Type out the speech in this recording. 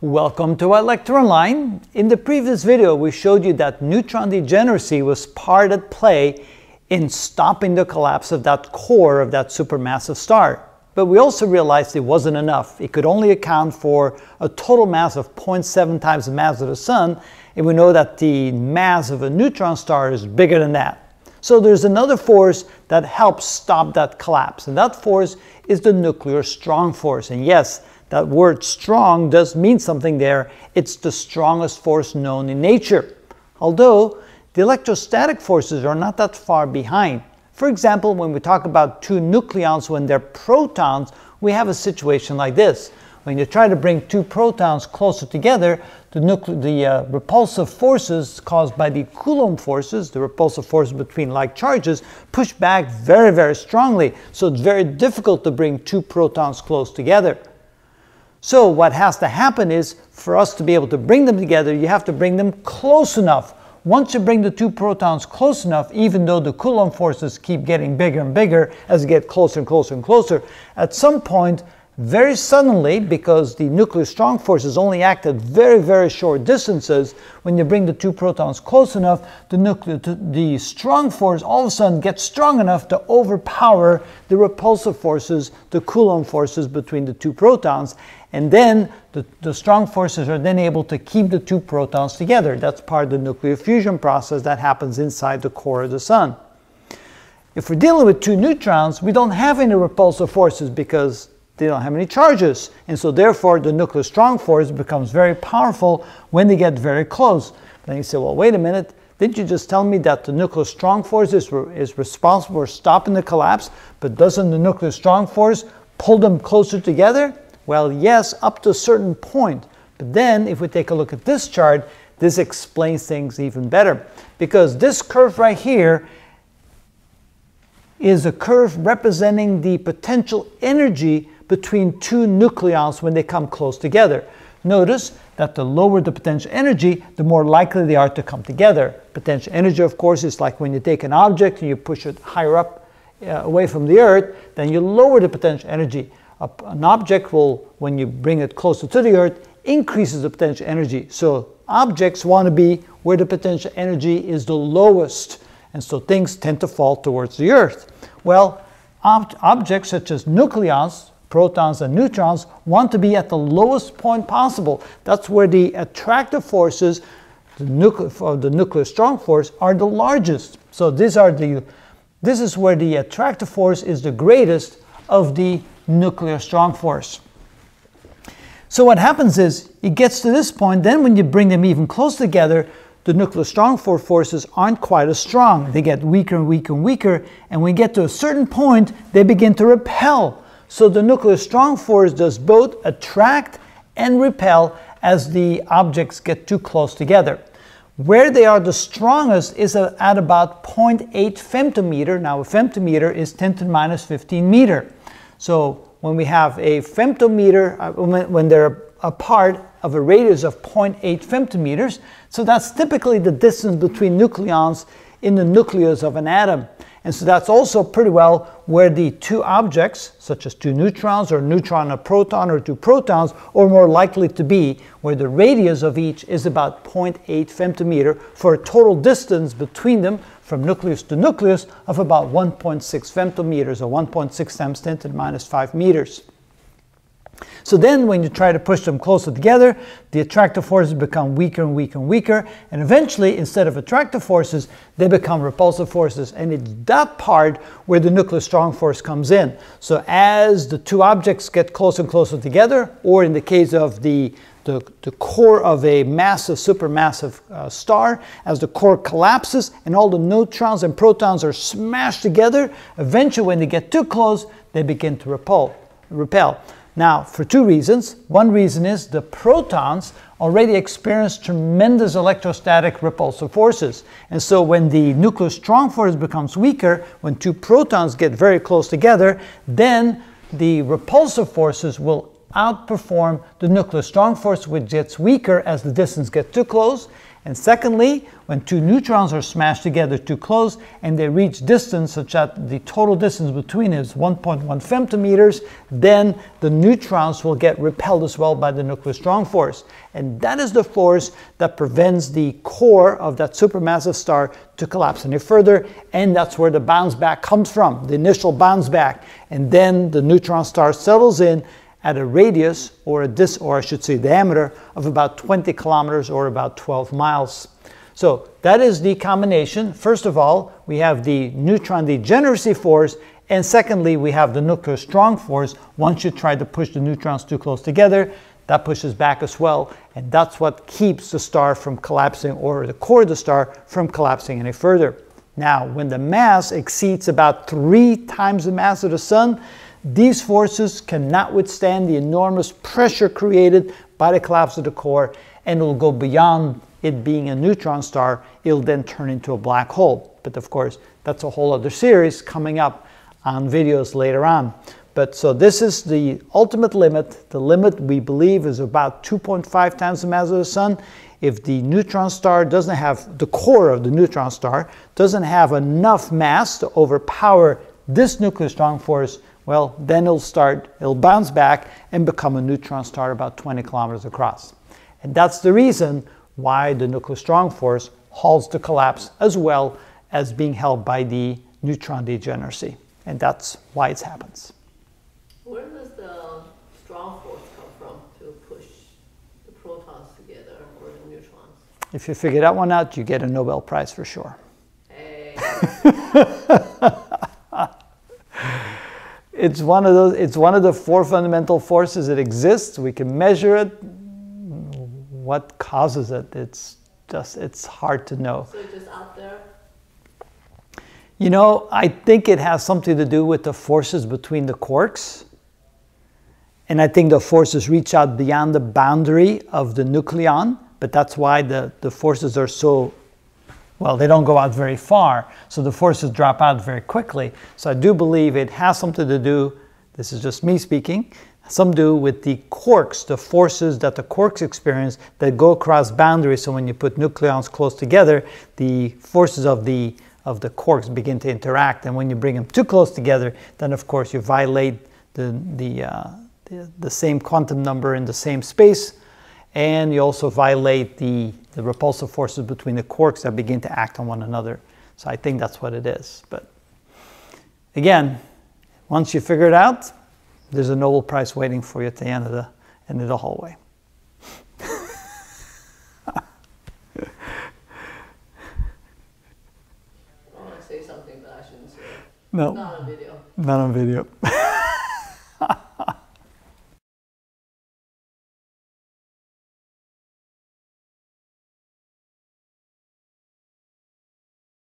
Welcome to ilectureonline. In the previous video, we showed you that neutron degeneracy was part at play in stopping the collapse of that core of that supermassive star. But we also realized it wasn't enough. It could only account for a total mass of 0.7 times the mass of the sun, and we know that the mass of a neutron star is bigger than that. So there's another force that helps stop that collapse, and that force is the nuclear strong force. And yes, that word strong does mean something there. It's the strongest force known in nature. Although the electrostatic forces are not that far behind. For example, when we talk about two nucleons when they're protons, we have a situation like this. When you try to bring two protons closer together, the, the uh, repulsive forces caused by the Coulomb forces, the repulsive forces between like charges, push back very, very strongly. So it's very difficult to bring two protons close together. So what has to happen is for us to be able to bring them together, you have to bring them close enough. Once you bring the two protons close enough, even though the Coulomb forces keep getting bigger and bigger as you get closer and closer and closer, at some point very suddenly, because the nuclear strong forces only act at very, very short distances, when you bring the two protons close enough, the, nuclear, the strong force all of a sudden gets strong enough to overpower the repulsive forces, the Coulomb forces between the two protons. And then the, the strong forces are then able to keep the two protons together. That's part of the nuclear fusion process that happens inside the core of the sun. If we're dealing with two neutrons, we don't have any repulsive forces because they don't have any charges. And so therefore the nuclear strong force becomes very powerful when they get very close. Then you say, well, wait a minute, didn't you just tell me that the nuclear strong force is, re is responsible for stopping the collapse, but doesn't the nuclear strong force pull them closer together? Well, yes, up to a certain point. But then if we take a look at this chart, this explains things even better. Because this curve right here is a curve representing the potential energy between two nucleons when they come close together. Notice that the lower the potential energy, the more likely they are to come together. Potential energy, of course, is like when you take an object and you push it higher up uh, away from the Earth, then you lower the potential energy. A, an object will, when you bring it closer to the Earth, increases the potential energy. So objects want to be where the potential energy is the lowest. And so things tend to fall towards the Earth. Well, ob objects such as nucleons, protons and neutrons want to be at the lowest point possible. That's where the attractive forces the nuclear, the nuclear strong force are the largest. So these are the, this is where the attractive force is the greatest of the nuclear strong force. So what happens is it gets to this point, then when you bring them even close together, the nuclear strong force forces aren't quite as strong. They get weaker and weaker and weaker, and when we get to a certain point, they begin to repel. So the nuclear strong force does both attract and repel as the objects get too close together. Where they are the strongest is at about 0.8 femtometer. Now a femtometer is 10 to the minus 15 meter. So when we have a femtometer, uh, when they're a part of a radius of 0.8 femtometers, so that's typically the distance between nucleons in the nucleus of an atom. And so that's also pretty well where the two objects, such as two neutrons or neutron and a proton or two protons, are more likely to be, where the radius of each is about 0.8 femtometer for a total distance between them from nucleus to nucleus of about 1.6 femtometers or 1.6 times 10 to the minus 5 meters. So then when you try to push them closer together, the attractive forces become weaker and weaker and weaker, and eventually, instead of attractive forces, they become repulsive forces, and it's that part where the nuclear strong force comes in. So as the two objects get closer and closer together, or in the case of the the, the, core of a massive, supermassive uh, star, as the core collapses and all the neutrons and protons are smashed together, eventually when they get too close, they begin to repel. repel. Now, for two reasons. One reason is the protons already experience tremendous electrostatic repulsive forces. And so when the nuclear strong force becomes weaker, when two protons get very close together, then the repulsive forces will outperform the nuclear strong force, which gets weaker as the distance gets too close. And secondly, when two neutrons are smashed together too close and they reach distance such that the total distance between is 1.1 femtometers, then the neutrons will get repelled as well by the nuclear strong force. And that is the force that prevents the core of that supermassive star to collapse any further. And that's where the bounce back comes from, the initial bounce back. And then the neutron star settles in at a radius or a dis or I should say diameter of about 20 kilometers or about 12 miles. So that is the combination. First of all, we have the neutron degeneracy force and secondly, we have the nuclear strong force. Once you try to push the neutrons too close together, that pushes back as well, and that's what keeps the star from collapsing or the core of the star from collapsing any further. Now, when the mass exceeds about three times the mass of the sun, these forces cannot withstand the enormous pressure created by the collapse of the core and will go beyond it being a neutron star. It'll then turn into a black hole. But of course, that's a whole other series coming up on videos later on. But so this is the ultimate limit. The limit we believe is about 2.5 times the mass of the sun. If the neutron star doesn't have, the core of the neutron star doesn't have enough mass to overpower this nuclear strong force, well, then it'll start, it'll bounce back and become a neutron star about 20 kilometers across. And that's the reason why the nuclear strong force halts the collapse as well as being held by the neutron degeneracy. And that's why it happens. Where does the strong force come from to push the protons together or the neutrons? If you figure that one out, you get a Nobel Prize for sure. Hey. it's one of those it's one of the four fundamental forces that exists. We can measure it. What causes it? It's just it's hard to know. So it's just out there? you know i think it has something to do with the forces between the quarks. And i think the forces reach out beyond the boundary of the nucleon but that's why the, the forces are so well, they don't go out very far, so the forces drop out very quickly. So I do believe it has something to do, this is just me speaking, some do with the quarks, the forces that the quarks experience that go across boundaries. So when you put nucleons close together, the forces of the of the quarks begin to interact. And when you bring them too close together, then of course you violate the the, uh, the, the same quantum number in the same space, and you also violate the the repulsive forces between the quarks that begin to act on one another. So I think that's what it is. But again, once you figure it out, there's a Nobel Prize waiting for you at the end of the end of the hallway. I want to say something, but I shouldn't say it. No, Not on video. not on video.